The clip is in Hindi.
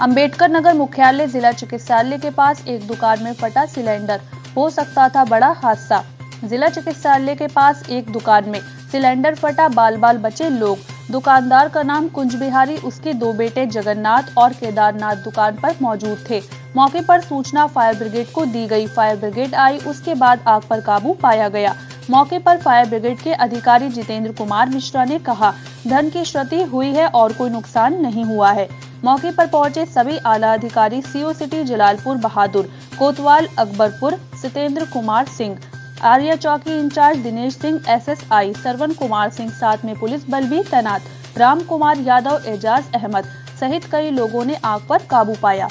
अंबेडकर नगर मुख्यालय जिला चिकित्सालय के पास एक दुकान में फटा सिलेंडर। हो सकता था बड़ा हादसा। जिला चिकित्सालय के पास एक दुकान में सिलेंडर फटा बाल बाल बचे लोग। दुकानदार का नाम कुंज बिहारी उसके दो बेटे जगन्नाथ और केदारनाथ दुकान पर मौजूद थे। मौके पर सूचना फायर ब्रिगेड को दी गई। फायर ब्रिगेड आई, उसके बाद आग पर काबू पाया गया। मौके पर फायर ब्रिगेड के अधिकारी जितेंद्र कुमार मिश्रा ने कहा, धन की क्षति हुई है और कोई नुकसान नहीं हुआ है। मौके पर पहुँचे सभी आला अधिकारी, सीओ सिटी, जलालपुर, बहादुर, कोतवाल, अकबरपुर, सतेंद्र कुमार सिंह आर्या चौकी इंचार्ज दिनेश सिंह, एसएसआई सरवन कुमार सिंह साथ में पुलिस बल भी तैनात। राम कुमार यादव एजाज अहमद सहित कई लोगों ने आग पर काबू पाया।